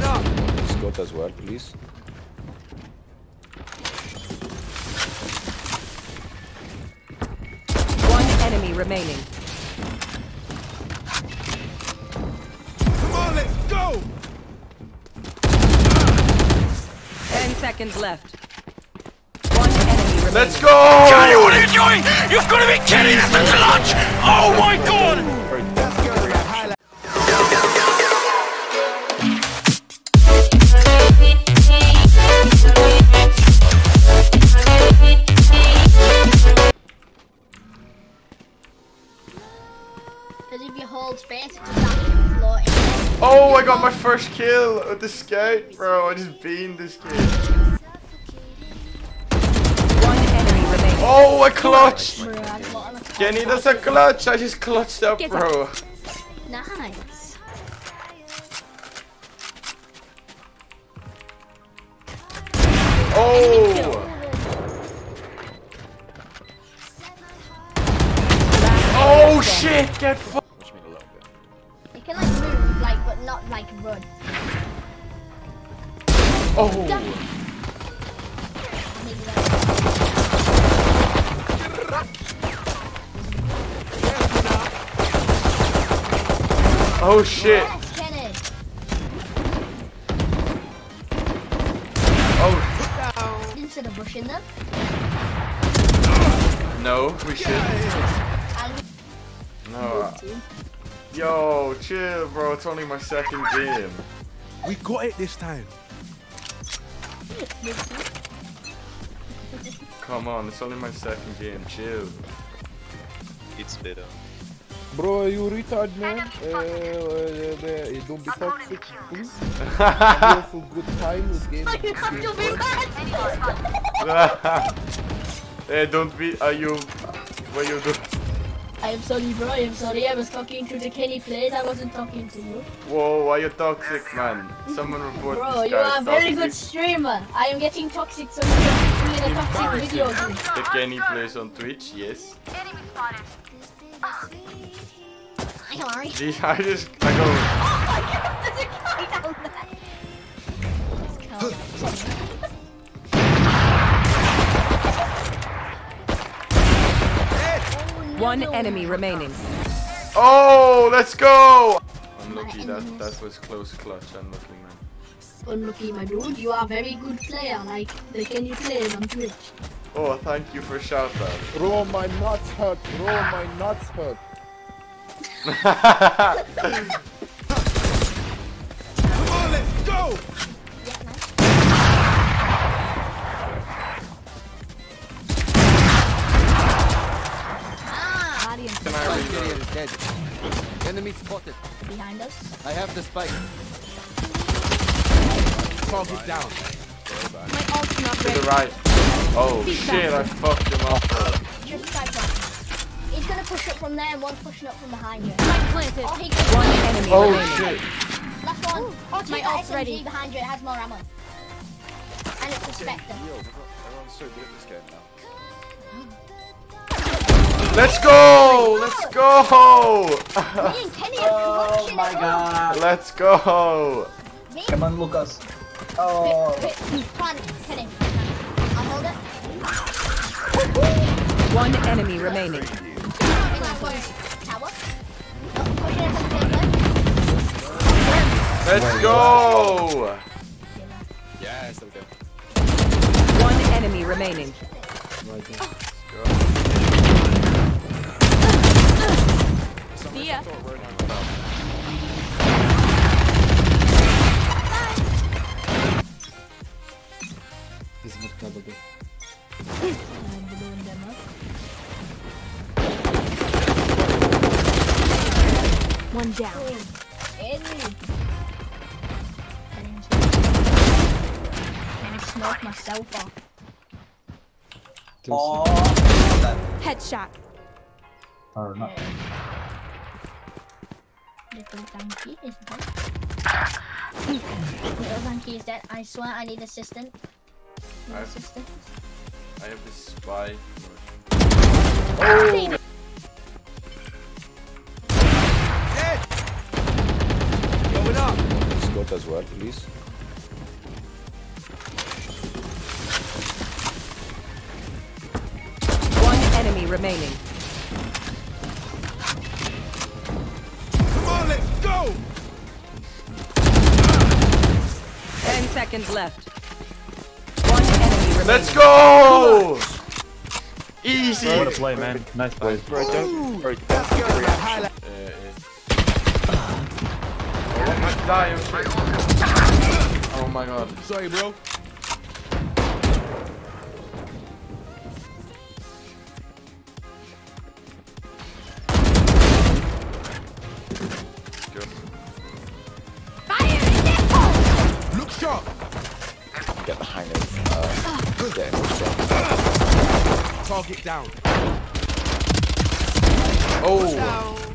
Scott as well, please. One enemy remaining. Come on, let's go! Ten seconds left. One enemy remaining. Let's go! Johnny, what are you doing? You've got to be kidding! That's kill with the scout, bro. I just beamed this kid. One enemy remaining. Oh, I clutched! Bro, I float on a Kenny, that's a clutch. I just clutched up, bro. Nice. Oh! Oh shit! Get fu- Watch me alone. You can like move, like, but not like run. Oh! Maybe that's Oh shit! Yes, Kenny. Oh Instead of rushing them. no, we should. And No. Yo, chill, bro. It's only my second game. We got it this time. Come on, it's only my second game. Chill. It's better. Bro, you retard, man. Uh, uh, uh, don't be toxic, please. Have a good time with game. you have to be mad. hey, don't be. Are you? What you do? I am sorry, bro. I am sorry. I was talking to the Kenny players. I wasn't talking to you. Whoa, why you toxic, man? Someone report Bro, this you are a very good streamer. I am getting toxic, so you can put me in a toxic video. game. The Kenny plays on Twitch, yes. Hi, Larry. Gee, I just I go. One enemy remaining. Oh, let's go! Unlucky, that that was close clutch. Unlucky, man. Unlucky, my dude. You are a very good player. Like the Kenny players on Twitch. Oh, thank you for shout out. Bro, my nuts hurt. Bro, my nuts hurt. dead. Enemy spotted. behind us. I have the spike. Target down. My ult's not To the right. Oh shit, I fucked him up. Just try. He's gonna push up from there and one's pushing up from behind you. Spike planted. Oh, he can One enemy Oh remaining. shit. Last one. Oh, my take that ult's SMG ready. behind you. It has more ammo. And it's a Spectre. Everyone's so good at this game now. Let's go! Let's go! Me and Kenny are clutching my god! Let's go! Come on, Lucas. Quick, Oh, quick. Plan, Kenny. I'll hold it. One enemy remaining. In that one tower. Oh, pushing it from the same Let's go! Yes, okay. One enemy remaining. One down. Kenny. Kenny smoked myself off. oh. Headshot. Or not. Little donkey is dead. Little donkey is dead. I swear I need assistant. Need I- assistant. I have this spy. Dead! Going up! Scott as well, please. One enemy remaining. Seconds left. One enemy remaining. Let's go! Easy! What a play, man. Nice play. Right down. Right Let's go to the. Uh. Oh my die, shit. Oh my god. Sorry, bro. Get behind it. Uh, him. Target down. Oh!